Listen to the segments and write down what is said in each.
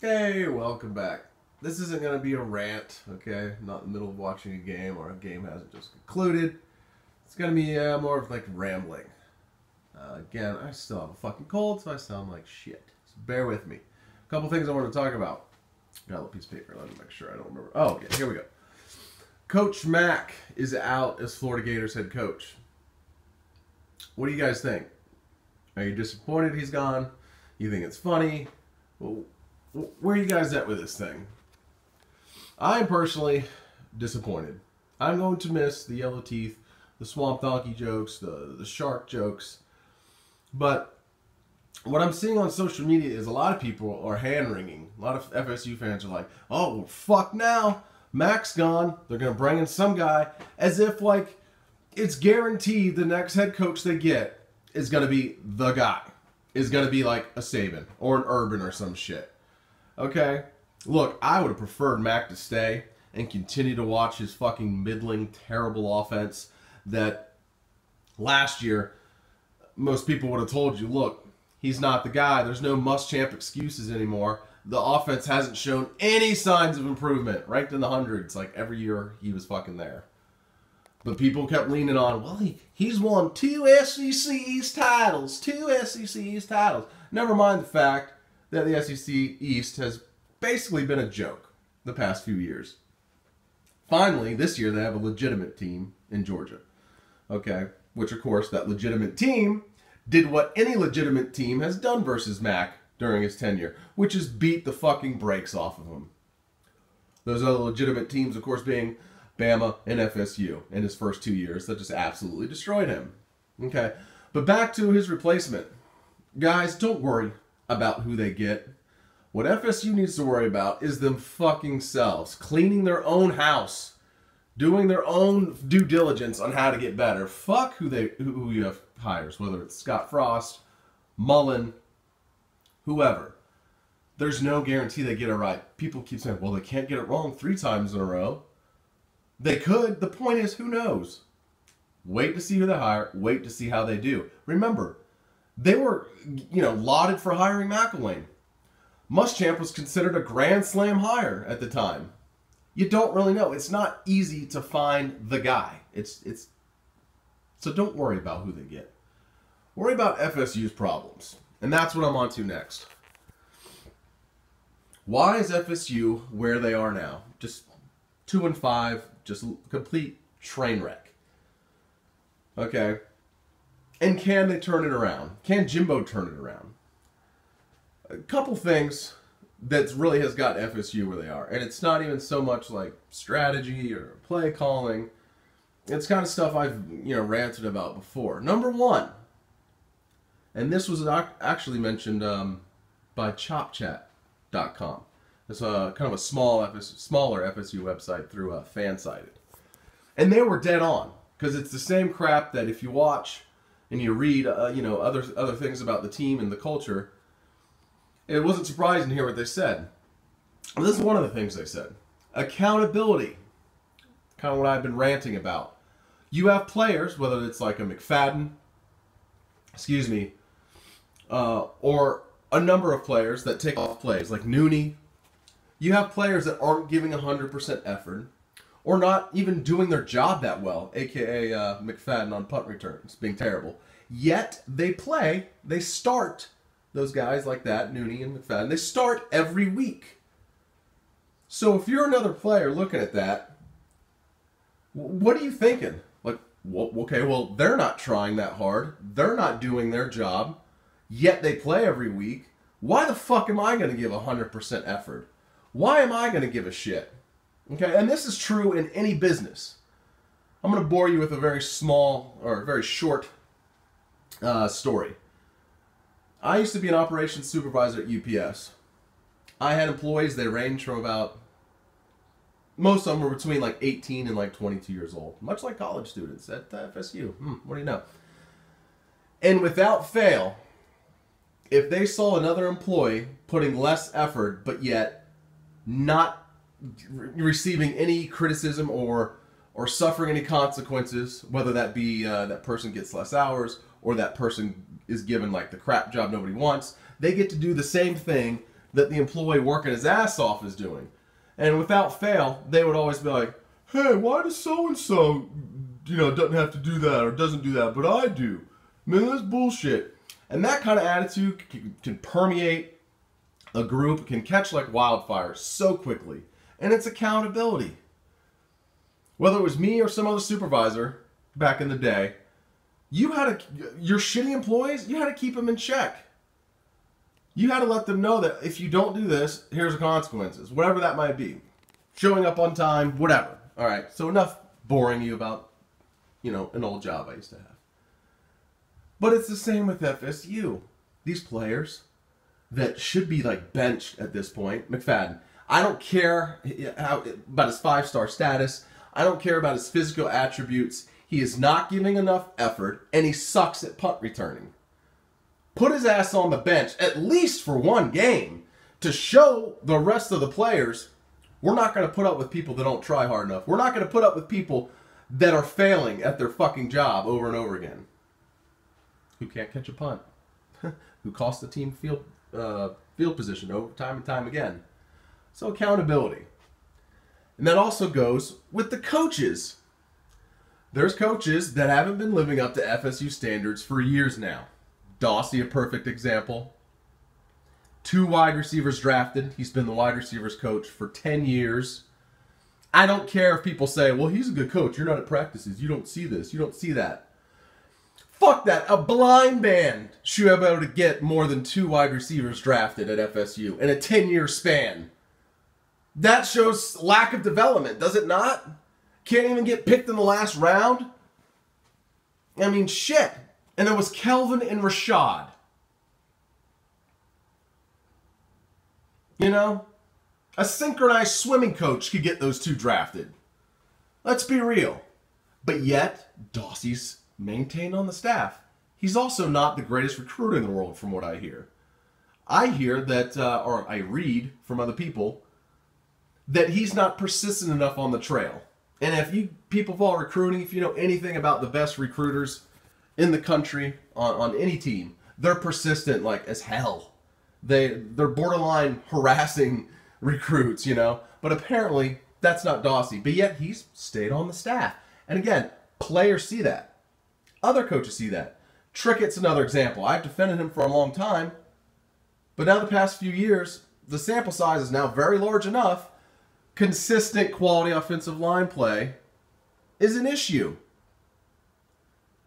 Hey, welcome back. This isn't going to be a rant, okay? Not in the middle of watching a game or a game hasn't just concluded. It's going to be uh, more of like rambling. Uh, again, I still have a fucking cold, so I sound like shit. So bear with me. A couple things I want to talk about. Got a little piece of paper. Let me make sure I don't remember. Oh, okay, here we go. Coach Mac is out as Florida Gators head coach. What do you guys think? Are you disappointed he's gone? You think it's funny? Well, where are you guys at with this thing? I'm personally disappointed. I'm going to miss the yellow teeth, the swamp donkey jokes, the the shark jokes. But what I'm seeing on social media is a lot of people are hand wringing. A lot of FSU fans are like, "Oh, fuck now, Mac's gone. They're gonna bring in some guy," as if like it's guaranteed the next head coach they get is gonna be the guy. Is gonna be like a Saban or an Urban or some shit. Okay? Look, I would have preferred Mac to stay and continue to watch his fucking middling, terrible offense that last year most people would have told you, look, he's not the guy. There's no Muschamp excuses anymore. The offense hasn't shown any signs of improvement. Ranked in the hundreds, like every year he was fucking there. But people kept leaning on, well, he, he's won two SEC East titles, two SEC East titles. Never mind the fact that the SEC East has basically been a joke the past few years. Finally, this year they have a legitimate team in Georgia. Okay, which of course that legitimate team did what any legitimate team has done versus Mac during his tenure, which is beat the fucking brakes off of him. Those other legitimate teams, of course, being Bama and FSU in his first two years that just absolutely destroyed him. Okay, but back to his replacement. Guys, don't worry about who they get. What FSU needs to worry about is them fucking selves, cleaning their own house, doing their own due diligence on how to get better. Fuck who they who you have hires, whether it's Scott Frost, Mullen, whoever. There's no guarantee they get it right. People keep saying, "Well, they can't get it wrong three times in a row." They could. The point is, who knows? Wait to see who they hire. Wait to see how they do. Remember, they were, you know, lauded for hiring McElwain. Muschamp was considered a grand slam hire at the time. You don't really know. It's not easy to find the guy. It's it's so don't worry about who they get. Worry about FSU's problems. And that's what I'm on to next. Why is FSU where they are now? Just two and five, just complete train wreck. Okay. And can they turn it around? Can Jimbo turn it around? A couple things that really has got FSU where they are. And it's not even so much like strategy or play calling. It's kind of stuff I've, you know, ranted about before. Number one, and this was actually mentioned um, by ChopChat.com. It's a kind of a small, FSU, smaller FSU website through a Fansided, and they were dead on because it's the same crap that if you watch and you read, uh, you know, other other things about the team and the culture, it wasn't surprising to hear what they said. this is one of the things they said: accountability. Kind of what I've been ranting about. You have players, whether it's like a McFadden, excuse me, uh, or a number of players that take off plays, like Nooney. You have players that aren't giving 100% effort or not even doing their job that well, aka uh, McFadden on punt returns, being terrible. Yet they play, they start those guys like that, Nooney and McFadden, they start every week. So if you're another player looking at that, what are you thinking? Like, well, okay, well, they're not trying that hard. They're not doing their job, yet they play every week. Why the fuck am I going to give 100% effort? Why am I going to give a shit? Okay, and this is true in any business. I'm going to bore you with a very small or very short uh, story. I used to be an operations supervisor at UPS. I had employees, they ranged from about, most of them were between like 18 and like 22 years old, much like college students at FSU. Hmm, what do you know? And without fail, if they saw another employee putting less effort but yet not receiving any criticism or or suffering any consequences, whether that be uh, that person gets less hours or that person is given like the crap job nobody wants, they get to do the same thing that the employee working his ass off is doing. And without fail, they would always be like, hey, why does so and so, you know, doesn't have to do that or doesn't do that, but I do? Man, that's bullshit. And that kind of attitude can, can permeate a group, can catch like wildfire so quickly. And it's accountability. Whether it was me or some other supervisor back in the day, you had to, your shitty employees, you had to keep them in check. You had to let them know that if you don't do this, here's the consequences, whatever that might be. Showing up on time, whatever. All right, so enough boring you about, you know, an old job I used to have. But it's the same with FSU. These players that should be like benched at this point, McFadden. I don't care how, about his five star status. I don't care about his physical attributes. He is not giving enough effort, and he sucks at punt returning. Put his ass on the bench, at least for one game, to show the rest of the players we're not going to put up with people that don't try hard enough. We're not going to put up with people that are failing at their fucking job over and over again. Who can't catch a punt? Who cost the team field uh, field position over time and time again? So accountability. And that also goes with the coaches. There's coaches that haven't been living up to FSU standards for years now. Dawsey, a perfect example. Two wide receivers drafted. He's been the wide receivers coach for 10 years. I don't care if people say, well, he's a good coach. You're not at practices. You don't see this. You don't see that. Fuck that. A blind man should be able to get more than two wide receivers drafted at FSU in a 10 year span. That shows lack of development, does it not? Can't even get picked in the last round? I mean, shit. And there was Kelvin and Rashad. You know? A synchronized swimming coach could get those two drafted. Let's be real. But yet, Dawsey's maintained on the staff. He's also not the greatest recruiter in the world, from what I hear. I hear that, uh, or I read from other people, that he's not persistent enough on the trail. And if you people follow recruiting, if you know anything about the best recruiters in the country on, on any team, they're persistent like as hell. They they're borderline harassing recruits, you know. But apparently that's not Dawsey. But yet he's stayed on the staff. And again, players see that. Other coaches see that. Trickett's another example. I've defended him for a long time. But now the past few years, the sample size is now very large enough. Consistent quality offensive line play is an issue.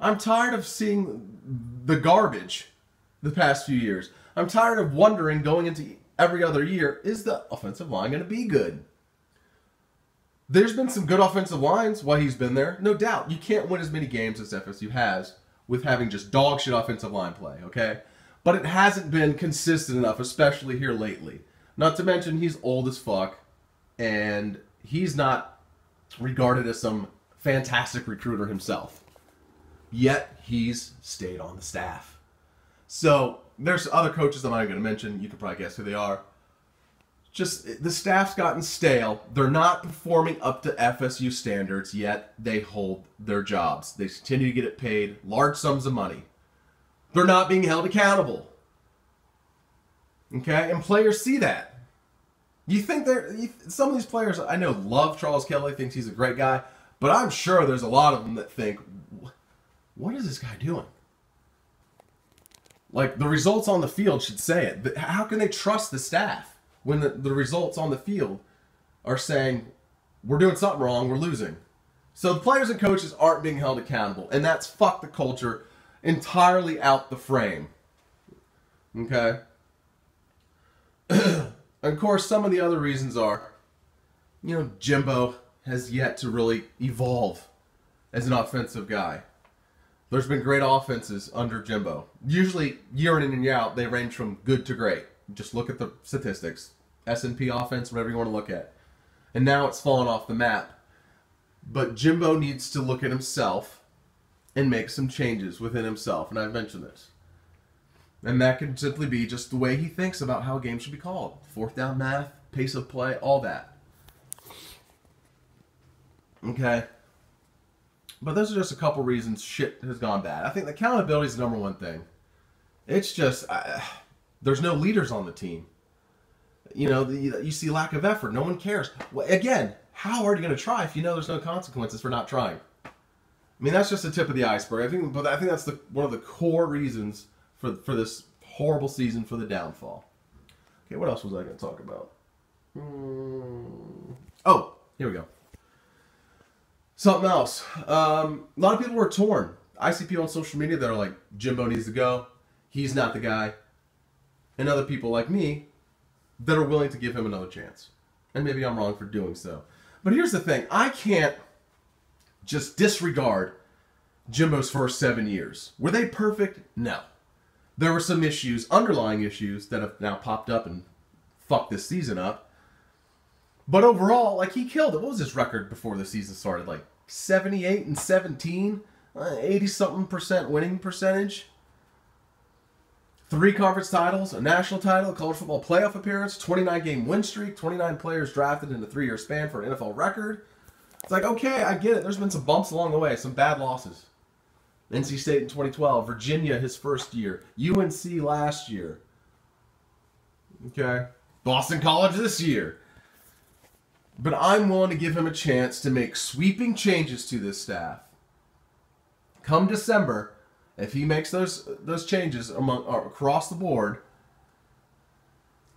I'm tired of seeing the garbage the past few years. I'm tired of wondering going into every other year is the offensive line going to be good? There's been some good offensive lines while he's been there, no doubt. You can't win as many games as FSU has with having just dog shit offensive line play, okay? But it hasn't been consistent enough, especially here lately. Not to mention he's old as fuck, and he's not regarded as some fantastic recruiter himself. Yet he's stayed on the staff. So there's other coaches that I'm not going to mention. You can probably guess who they are. Just the staff's gotten stale. They're not performing up to FSU standards yet. They hold their jobs. They continue to get it paid large sums of money. They're not being held accountable. Okay, and players see that. You think there are some of these players I know love Charles Kelly, thinks he's a great guy, but I'm sure there's a lot of them that think, what is this guy doing? Like the results on the field should say it. But How can they trust the staff when the, the results on the field are saying we're doing something wrong, we're losing? So the players and coaches aren't being held accountable, and that's fuck the culture entirely out the frame. Okay. of course, some of the other reasons are, you know, Jimbo has yet to really evolve as an offensive guy. There's been great offenses under Jimbo. Usually, year in and year out, they range from good to great. Just look at the statistics. S&P offense, whatever you want to look at. And now it's fallen off the map. But Jimbo needs to look at himself and make some changes within himself. And I've mentioned this. And that could simply be just the way he thinks about how games should be called. Fourth down math, pace of play, all that. Okay. But those are just a couple reasons shit has gone bad. I think the accountability is the number one thing. It's just there's no leaders on the team. You know, the, you see lack of effort. No one cares. Well, again, how are you going to try if you know there's no consequences for not trying? I mean, that's just the tip of the iceberg. I think, but I think that's the one of the core reasons for for this horrible season for the downfall. Okay, what else was I going to talk about? Hmm. Oh, here we go. Something else. Um, a lot of people were torn. I see people on social media that are like, Jimbo needs to go. He's not the guy. And other people like me that are willing to give him another chance. And maybe I'm wrong for doing so. But here's the thing I can't just disregard Jimbo's first seven years. Were they perfect? No. There were some issues, underlying issues, that have now popped up and fucked this season up. But overall, like he killed it. What was his record before the season started? Like 78 and 17, uh, 80 something percent winning percentage. Three conference titles, a national title, a college football playoff appearance, 29 game win streak, 29 players drafted in a three year span for an NFL record. It's like, okay, I get it. There's been some bumps along the way, some bad losses. NC State in 2012, Virginia his first year, UNC last year. Okay. Boston College this year. But I'm willing to give him a chance to make sweeping changes to this staff. Come December, if he makes those those changes among uh, across the board,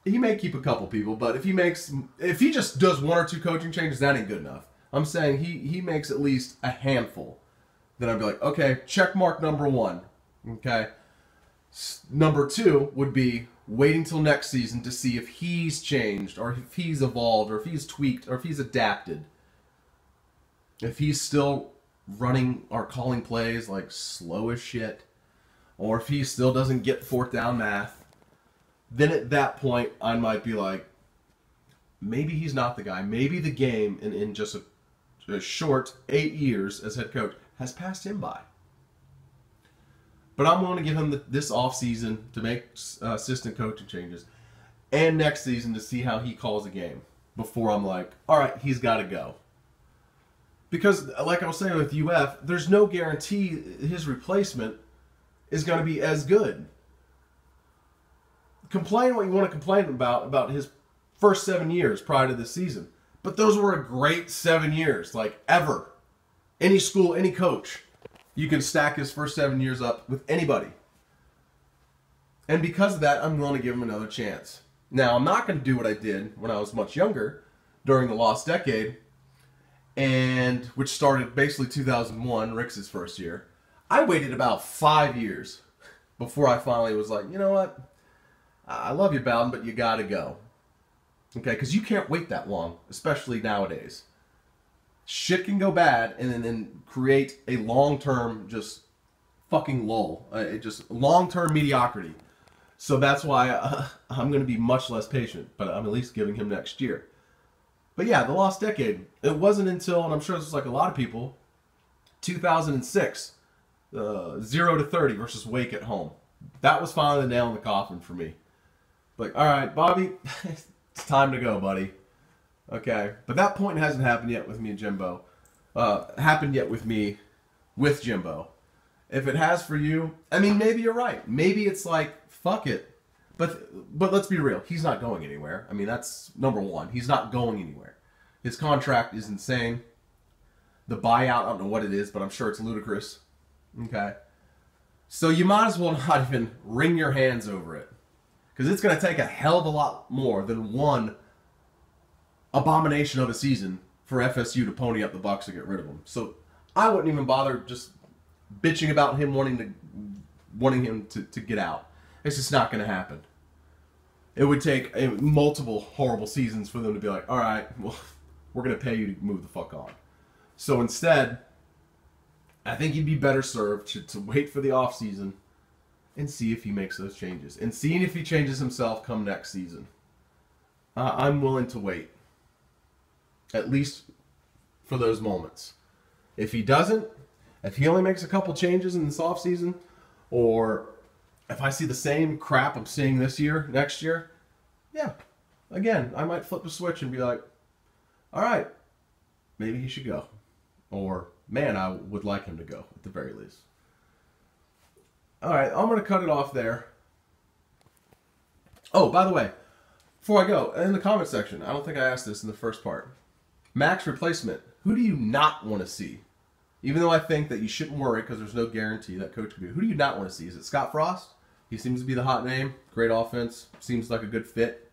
he may keep a couple people. But if he makes if he just does one or two coaching changes, that ain't good enough. I'm saying he he makes at least a handful. Then I'd be like, okay, check mark number one. Okay. S- number two would be waiting till next season to see if he's changed or if he's evolved or if he's tweaked or if he's adapted. If he's still running or calling plays like slow as shit, or if he still doesn't get fourth down math, then at that point I might be like, maybe he's not the guy. Maybe the game in, in just a, a short eight years as head coach has passed him by. But I'm willing to give him the, this off season to make uh, assistant coaching changes, and next season to see how he calls a game before I'm like, all right, he's got to go. Because, like I was saying with UF, there's no guarantee his replacement is going to be as good. Complain what you want to complain about about his first seven years prior to this season, but those were a great seven years, like ever. Any school, any coach you can stack his first seven years up with anybody. And because of that, I'm willing to give him another chance. Now, I'm not going to do what I did when I was much younger during the lost decade, and which started basically 2001, Rix's first year. I waited about five years before I finally was like, you know what? I love you, Bowden, but you got to go. Okay, because you can't wait that long, especially nowadays shit can go bad and then, create a long term just fucking lull. Uh, it just long term mediocrity. So that's why uh, I'm going to be much less patient, but I'm at least giving him next year. But yeah, the lost decade. It wasn't until, and I'm sure this is like a lot of people, 2006, uh, zero to 30 versus Wake at home. That was finally the nail in the coffin for me. Like, all right, Bobby, it's time to go, buddy. Okay, but that point hasn't happened yet with me and Jimbo. Uh, happened yet with me, with Jimbo. If it has for you, I mean, maybe you're right. Maybe it's like fuck it. But but let's be real. He's not going anywhere. I mean, that's number one. He's not going anywhere. His contract is insane. The buyout, I don't know what it is, but I'm sure it's ludicrous. Okay. So you might as well not even wring your hands over it. Because it's going to take a hell of a lot more than one abomination of a season for FSU to pony up the Bucks to get rid of him. So I wouldn't even bother just bitching about him wanting to wanting him to, to get out. It's just not going to happen. It would take a, multiple horrible seasons for them to be like, all right, well, we're going to pay you to move the fuck on. So instead, I think he'd be better served to, to wait for the offseason and see if he makes those changes. And seeing if he changes himself come next season. Uh, I'm willing to wait at least for those moments. If he doesn't, if he only makes a couple changes in this offseason, or if I see the same crap I'm seeing this year, next year, yeah, again, I might flip a switch and be like, all right, maybe he should go. Or, man, I would like him to go at the very least. All right, I'm going to cut it off there. Oh, by the way, before I go, in the comment section, I don't think I asked this in the first part. Mac's replacement. Who do you not want to see? Even though I think that you shouldn't worry because there's no guarantee that coach could be. Who do you not want to see? Is it Scott Frost? He seems to be the hot name. Great offense. Seems like a good fit.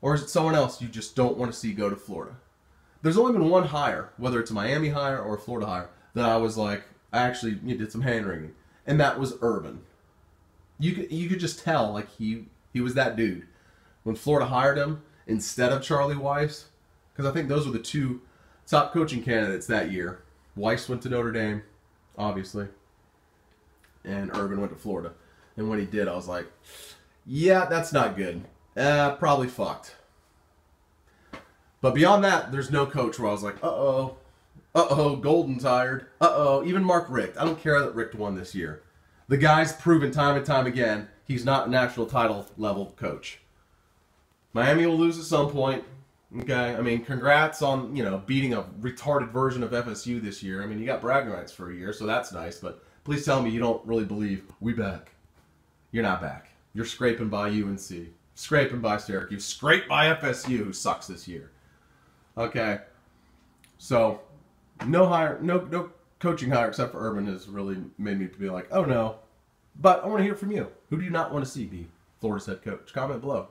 Or is it someone else you just don't want to see go to Florida? There's only been one hire, whether it's a Miami hire or a Florida hire, that I was like, I actually did some hand wringing, and that was Urban. You could you could just tell like he he was that dude when Florida hired him instead of Charlie Weis, because I think those were the two top coaching candidates that year. Weis went to Notre Dame, obviously, and Urban went to Florida. And when he did, I was like, yeah, that's not good. Uh, probably fucked. But beyond that, there's no coach where I was like, uh oh, uh oh, Golden tired. Uh oh, even Mark Richt. I don't care that Richt won this year. The guy's proven time and time again he's not a national title level coach. Miami will lose at some point. Okay, I mean, congrats on you know beating a retarded version of FSU this year. I mean, you got bragging rights for a year, so that's nice. But please tell me you don't really believe we back. You're not back. You're scraping by UNC, scraping by Syracuse, scrape by FSU, who sucks this year. Okay, so no hire, no no coaching hire except for Urban has really made me to be like, oh no. But I want to hear from you. Who do you not want to see be Florida's head coach? Comment below.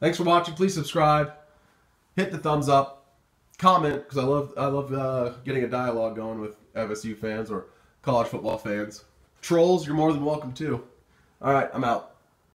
Thanks for watching. Please subscribe. Hit the thumbs up. Comment because I love I love uh, getting a dialogue going with FSU fans or college football fans. Trolls, you're more than welcome too. All right, I'm out.